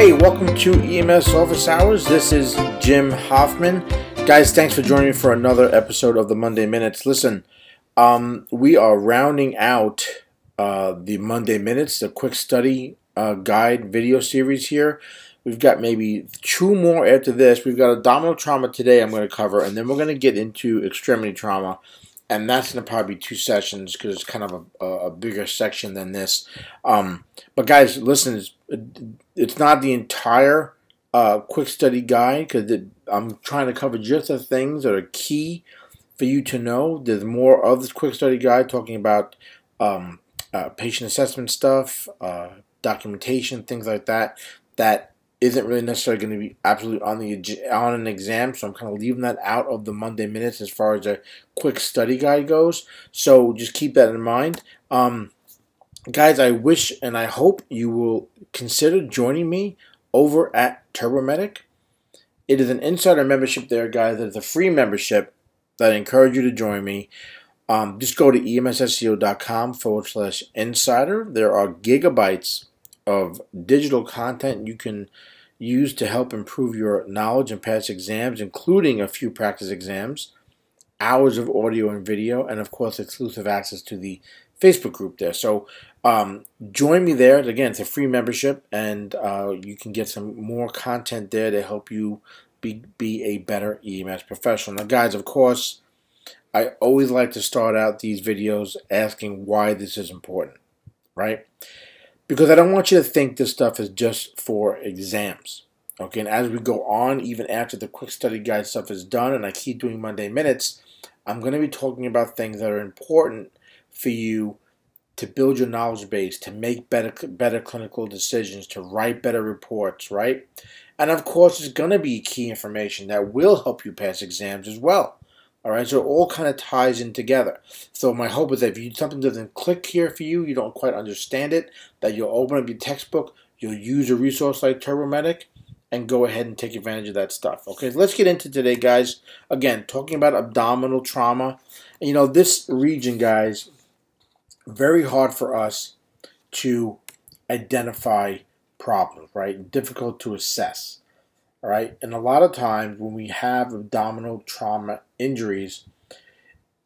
Hey, welcome to EMS Office Hours. This is Jim Hoffman. Guys, thanks for joining me for another episode of the Monday Minutes. Listen, um, we are rounding out uh, the Monday Minutes, the quick study uh, guide video series here. We've got maybe two more after this. We've got abdominal trauma today I'm going to cover, and then we're going to get into extremity trauma. And that's to probably be two sessions because it's kind of a, a, bigger section than this. Um, but guys, listen, it's, it's not the entire uh, quick study guide because I'm trying to cover just the things that are key for you to know. There's more of this quick study guide talking about um, uh, patient assessment stuff, uh, documentation, things like that, that isn't really necessarily going to be absolutely on the on an exam, so I'm kind of leaving that out of the Monday minutes as far as a quick study guide goes. So just keep that in mind, um, guys. I wish and I hope you will consider joining me over at TurboMedic. It is an insider membership there, guys. It's a free membership that I encourage you to join me. Um, just go to emsseo.com forward slash insider. There are gigabytes of digital content you can use to help improve your knowledge and pass exams, including a few practice exams, hours of audio and video, and of course, exclusive access to the Facebook group there. So um, join me there. Again, it's a free membership, and uh, you can get some more content there to help you be, be a better EMS professional. Now, guys, of course, I always like to start out these videos asking why this is important, right? Because I don't want you to think this stuff is just for exams. Okay, and as we go on, even after the quick study guide stuff is done and I keep doing Monday minutes, I'm going to be talking about things that are important for you to build your knowledge base, to make better better clinical decisions, to write better reports, right? And of course, it's going to be key information that will help you pass exams as well. All right, so it all kind of ties in together. So my hope is that if you, something doesn't click here for you, you don't quite understand it, that you'll open up your textbook, you'll use a resource like TurboMedic, and go ahead and take advantage of that stuff. Okay, let's get into today, guys. Again, talking about abdominal trauma. And, you know, this region, guys, very hard for us to identify problems, right? Difficult to assess. All right, and a lot of times when we have abdominal trauma injuries,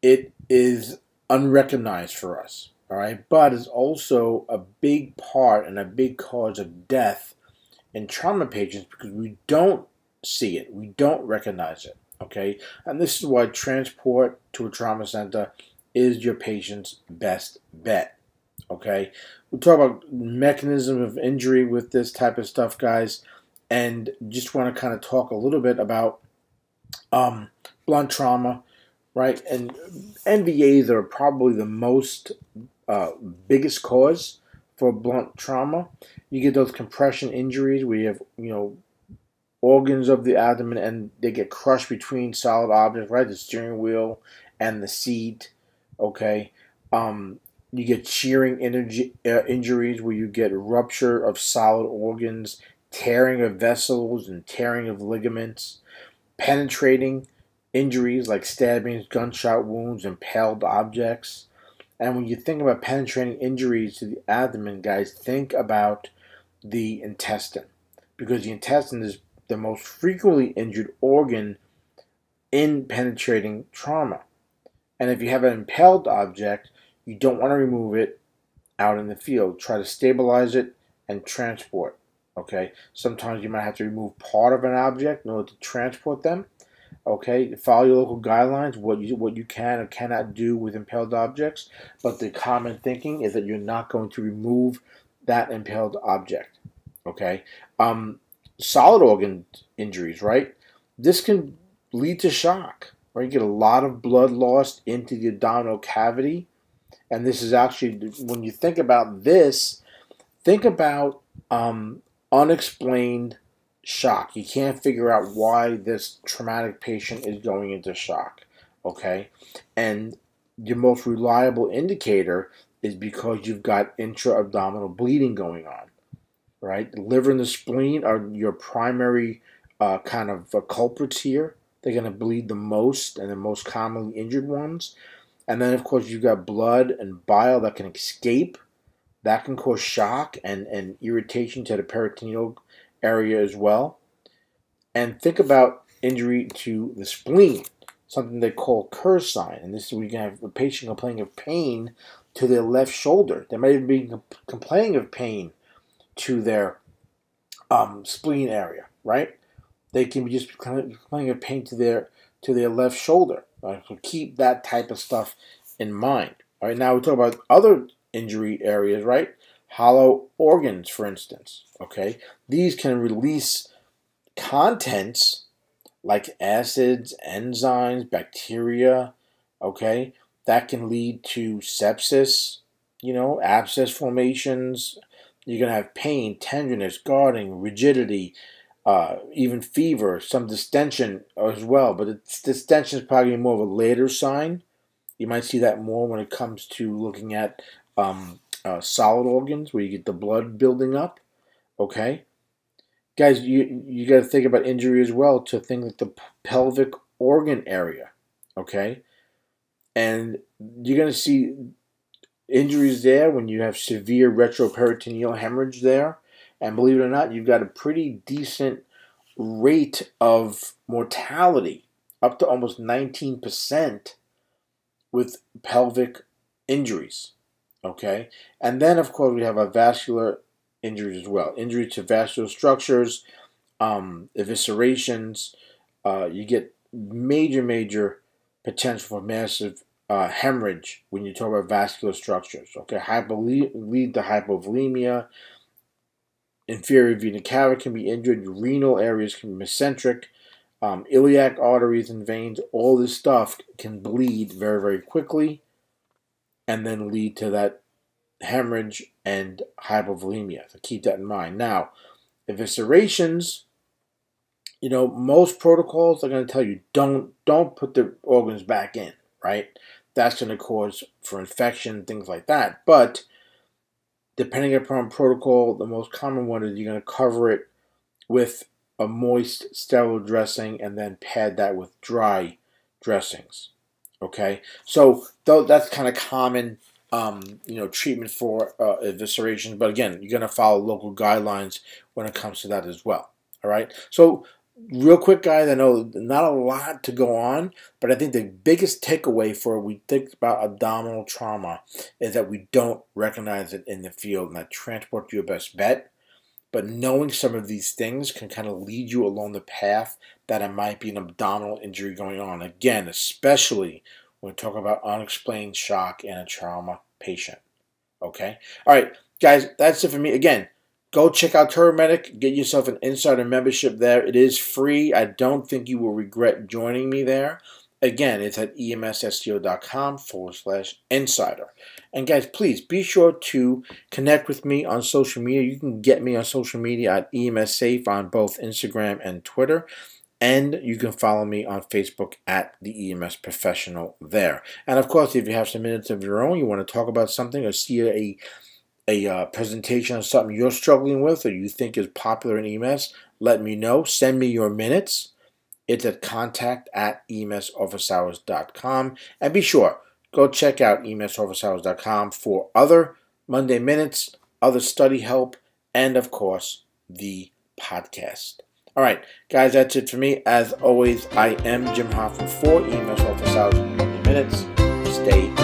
it is unrecognized for us. All right, but it's also a big part and a big cause of death in trauma patients because we don't see it, we don't recognize it. Okay, and this is why transport to a trauma center is your patient's best bet. Okay, we talk about mechanism of injury with this type of stuff, guys and just want to kind of talk a little bit about um, blunt trauma, right? And MVAs are probably the most uh, biggest cause for blunt trauma. You get those compression injuries where you have, you know, organs of the abdomen and they get crushed between solid objects, right? The steering wheel and the seat, okay? Um, you get shearing energy, uh, injuries where you get rupture of solid organs tearing of vessels and tearing of ligaments, penetrating injuries like stabbings, gunshot wounds, impaled objects. And when you think about penetrating injuries to the abdomen, guys, think about the intestine because the intestine is the most frequently injured organ in penetrating trauma. And if you have an impaled object, you don't want to remove it out in the field. Try to stabilize it and transport. Okay, sometimes you might have to remove part of an object in order to transport them. Okay, follow your local guidelines, what you what you can or cannot do with impaled objects. But the common thinking is that you're not going to remove that impaled object. Okay, um, solid organ injuries, right? This can lead to shock. Right, you get a lot of blood lost into the abdominal cavity, and this is actually when you think about this, think about um, unexplained shock. You can't figure out why this traumatic patient is going into shock. Okay? And your most reliable indicator is because you've got intra abdominal bleeding going on. Right? The liver and the spleen are your primary uh, kind of uh, culprits here. They're going to bleed the most and the most commonly injured ones. And then, of course, you've got blood and bile that can escape that can cause shock and, and irritation to the peritoneal area as well. And think about injury to the spleen, something they call sign. And this is we can have a patient complaining of pain to their left shoulder. They might even be complaining of pain to their um, spleen area, right? They can be just complaining of pain to their to their left shoulder. Right? So keep that type of stuff in mind. All right, now we talk about other injury areas, right? Hollow organs, for instance. Okay, these can release contents like acids, enzymes, bacteria. Okay, that can lead to sepsis, you know, abscess formations. You're going to have pain, tenderness, guarding, rigidity, uh, even fever, some distension as well. But distension is probably more of a later sign. You might see that more when it comes to looking at um, uh, solid organs where you get the blood building up. Okay, guys, you you got to think about injury as well to things like the pelvic organ area. Okay, and you're going to see injuries there when you have severe retroperitoneal hemorrhage there. And believe it or not, you've got a pretty decent rate of mortality, up to almost 19% with pelvic injuries. Okay? And then, of course, we have a vascular injury as well. Injury to vascular structures, um, eviscerations. Uh, you get major, major potential for massive uh, hemorrhage when you talk about vascular structures. Okay, Hypole- lead to hypovolemia. Inferior vena cava can be injured. Renal areas can be mesenteric. Um, iliac arteries and veins. All this stuff can bleed very, very quickly, and then lead to that hemorrhage and hypovolemia. So keep that in mind. Now, eviscerations you know, most protocols are going to tell you don't don't put the organs back in, right? That's going to cause for infection, things like that. But depending upon protocol, the most common one is you're going to cover it with a moist, sterile dressing and then pad that with dry dressings. Okay, so though that's kind of common, um, you know, treatment for uh, evisceration. But again, you're going to follow local guidelines when it comes to that as well. All right, so real quick, guys, I know not a lot to go on, but I think the biggest takeaway for we think about abdominal trauma is that we don't recognize it in the field, and that transport your best bet. But knowing some of these things can kind of lead you along the path that it might be an abdominal injury going on. Again, especially when we talk about unexplained shock in a trauma patient. Okay? All right, guys, that's it for me. Again, Go check out TurboMedic. Get yourself an insider membership there. It is free. I don't think you will regret joining me there. Again, it's at emsseo.com forward slash insider. And guys, please be sure to connect with me on social media. You can get me on social media at EMS Safe on both Instagram and Twitter. And you can follow me on Facebook at the EMS Professional there. And of course, if you have some minutes of your own, you want to talk about something or see a a uh, presentation on something you're struggling with or you think is popular in EMS, let me know. Send me your minutes. It's at contact at emsofficehours.com. And be sure, go check out emsofficehours.com for other Monday Minutes, other study help, and of course, the podcast. All right, guys, that's it for me. As always, I am Jim Hoffman for EMS Office Hours Monday Minutes. Stay